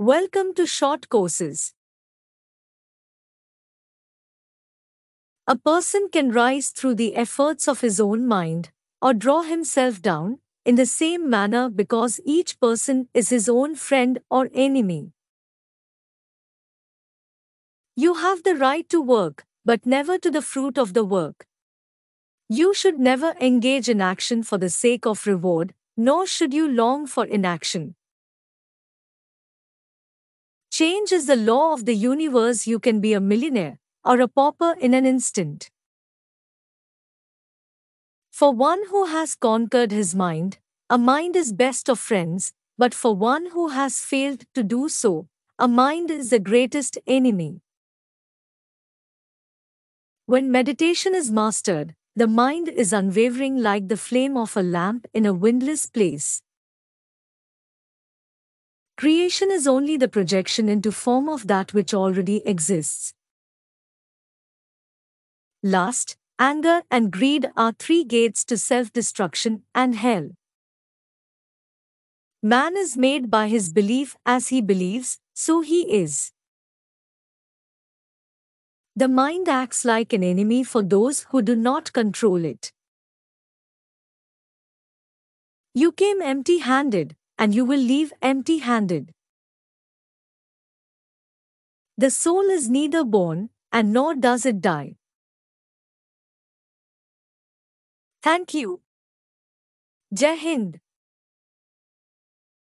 Welcome to Short Courses. A person can rise through the efforts of his own mind or draw himself down in the same manner because each person is his own friend or enemy. You have the right to work, but never to the fruit of the work. You should never engage in action for the sake of reward, nor should you long for inaction. Change is the law of the universe. You can be a millionaire or a pauper in an instant. For one who has conquered his mind, a mind is best of friends, but for one who has failed to do so, a mind is the greatest enemy. When meditation is mastered, the mind is unwavering like the flame of a lamp in a windless place. Creation is only the projection into form of that which already exists. Lust, anger, and greed are three gates to self destruction and hell. Man is made by his belief as he believes, so he is. The mind acts like an enemy for those who do not control it. You came empty handed, and you will leave empty handed. The soul is neither born, and nor does it die. Thank you. Jai Hind.